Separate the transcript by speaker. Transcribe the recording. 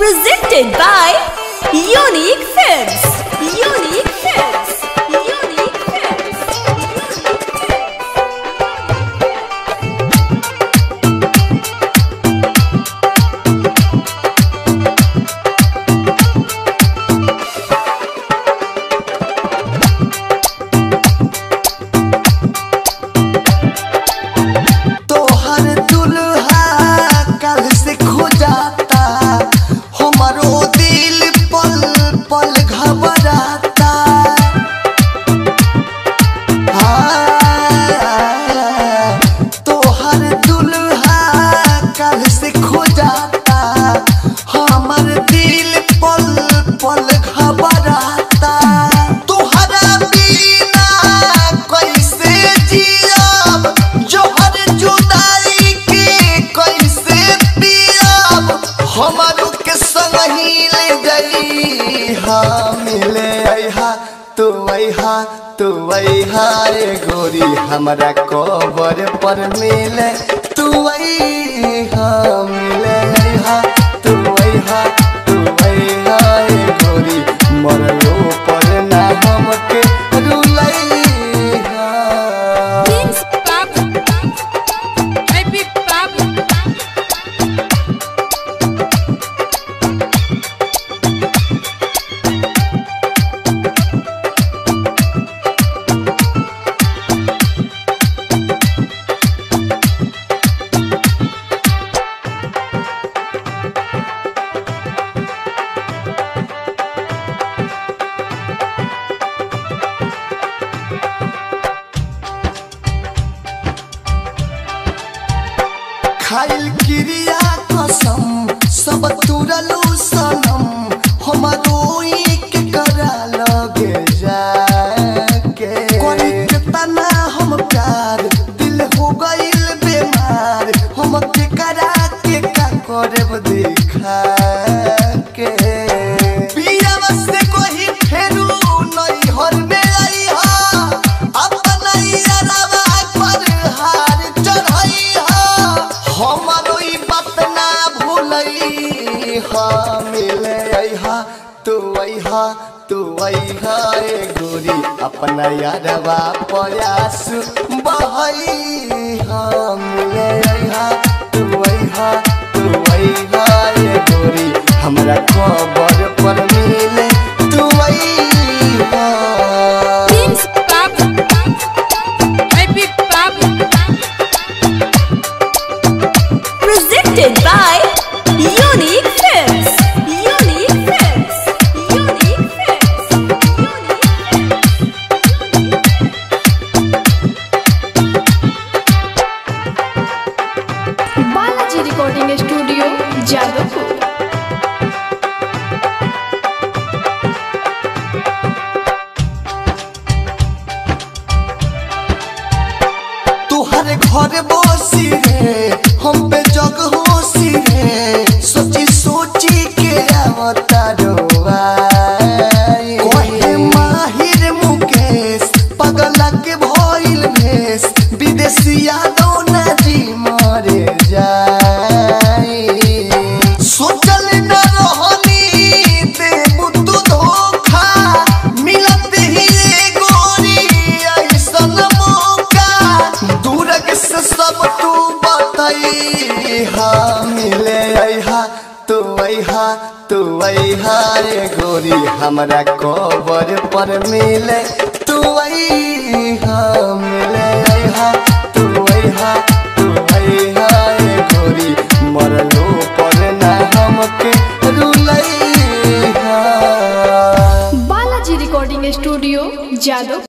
Speaker 1: Presented by Unique Films. Unique
Speaker 2: हमारो के संग ही ले गई हाँ मिले आईहा तू आईहा तू आईहा रे गोरी। हमरा कबर पर मिले, तू अहा खाइल क्रिया कसम भूलई हा मिले अइहा तू अइहा तू अइहा ए गोरी। अपना यारवा प्रयास बहई हा मिले अइहा तू अइहा तू अइहा ए गोरी। हमरा खबर पर मिले, तू.
Speaker 1: Presented by Unique
Speaker 2: अहा तू अहा रे गोरी, हमरा कबर पर मिले। तू अहा मिले तू अहा तू अहा रे गोरी, मरलो पर ना हमके रुलैहा।
Speaker 3: Balaji recording studio Jadavpur